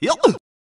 Yok.